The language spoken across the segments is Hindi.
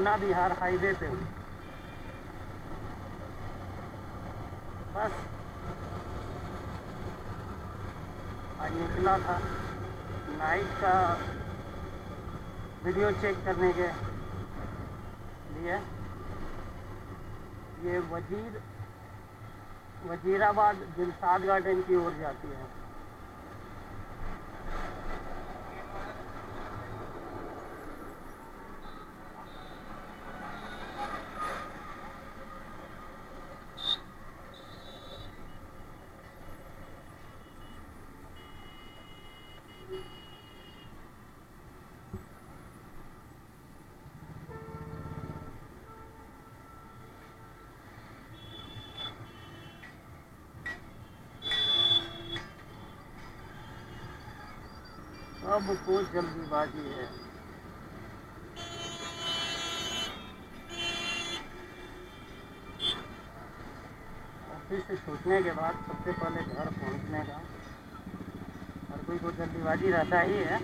यमुना बिहार हाईवे पे। हुई बस। आज निकला था। नाइट का वीडियो चेक करने के लिए। ये वज़ीर वजीराबाद दिलसाद गार्डन की ओर जाती है। सब कुछ जल्दीबाजी है। ऑफ़िस से छूटने के बाद सबसे पहले घर पहुँचने का। हर कोई को जल्दीबाजी रहता ही है।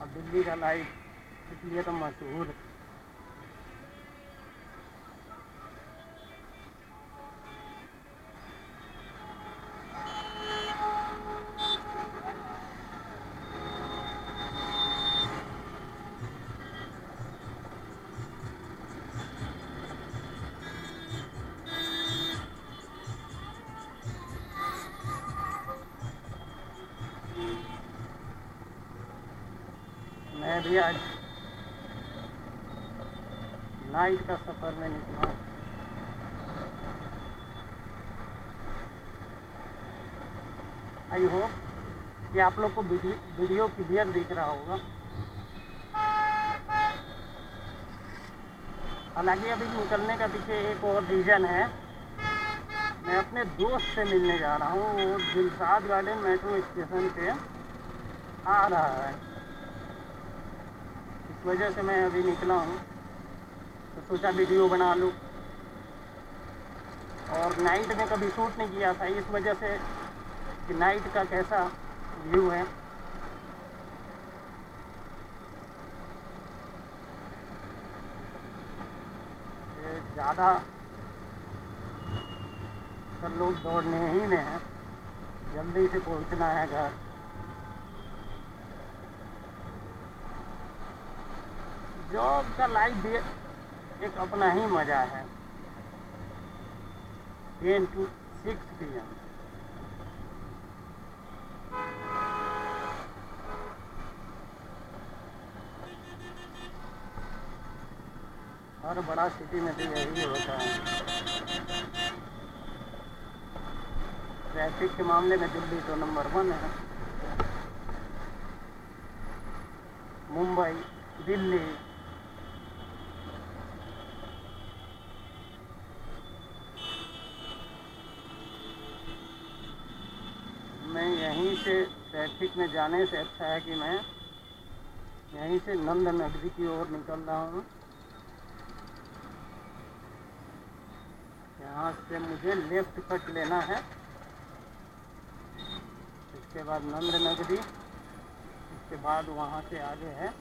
और दिल्ली का लाइफ इसलिए तो मशहूर है मैं भी आज नाइट का सफ़र में निकला। आई होप कि आप लोग को वीडियो क्लियर दिख रहा होगा। हालाँकि अभी निकलने का पीछे एक और रीज़न है। मैं अपने दोस्त से मिलने जा रहा हूँ, वो दिलसाद गार्डन मेट्रो स्टेशन पे आ रहा है। वजह से मैं अभी निकला हूँ। तो सोचा वीडियो बना लूँ। और नाइट में कभी शूट नहीं किया था। इस वजह से कि नाइट का कैसा व्यू है। ज़्यादा सब लोग दौड़ने ही में हैं। जल्दी से पहुँचना है घर। जॉब का लाइफ एक अपना ही मज़ा है। Ten two six P M हर बड़ा सिटी में तो यही होता है। ट्रैफ़िक के मामले में दिल्ली तो नंबर वन है। मुंबई, दिल्ली से ट्रैफ़िक में जाने से अच्छा है कि मैं यहीं से नंद नगरी की ओर निकल रहा हूँ। यहाँ से मुझे लेफ़्ट कट लेना है। इसके बाद नंद नगरी, इसके बाद वहाँ से आगे है।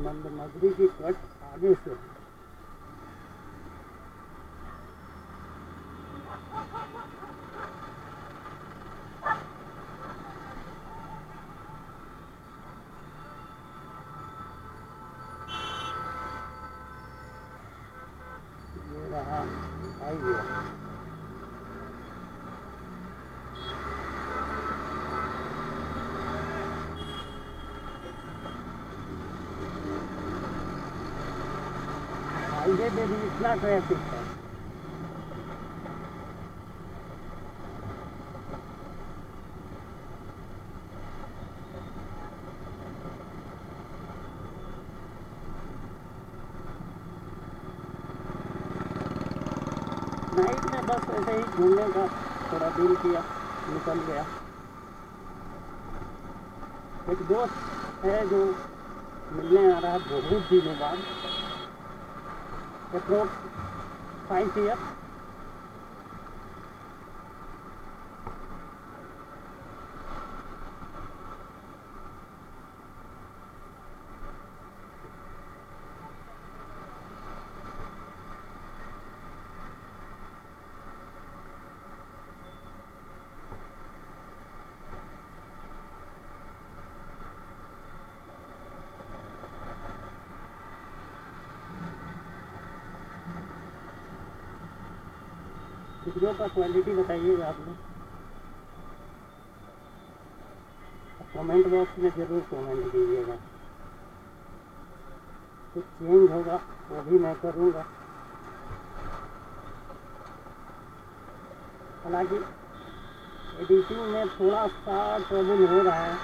मंद मधुरी की कट आगे से। हाईवे पे भी इतना ट्रैफ़िक है बस ऐसे ही घूमने का थोड़ा दिल किया, निकल गया। एक दोस्त है जो मिलने आ रहा है बहुत दिनों बाद। अप्रोक्स फाइव ईयर वीडियो का क्वालिटी बताइएगा आप लोग कमेंट बॉक्स में ज़रूर कमेंट कीजिएगा कुछ चेंज होगा, वो भी मैं करूँगा। हालाँकि एडिटिंग में थोड़ा सा ट्रबल हो रहा है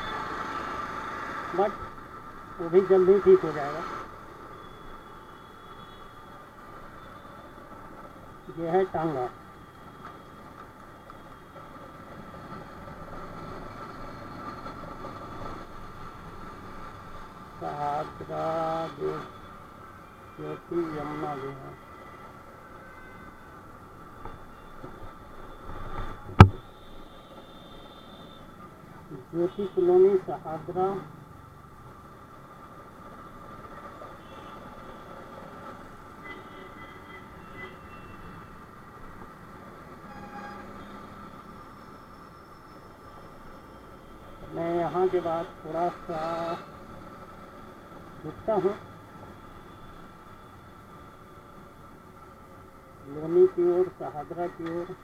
बट वो भी जल्दी ठीक हो जाएगा। यह है टांगा। ज्योति कॉलोनी सहादरा मैं यहाँ के बाद थोड़ा सा रुकता हूँ। लोनी की ओर सहादरा की ओर।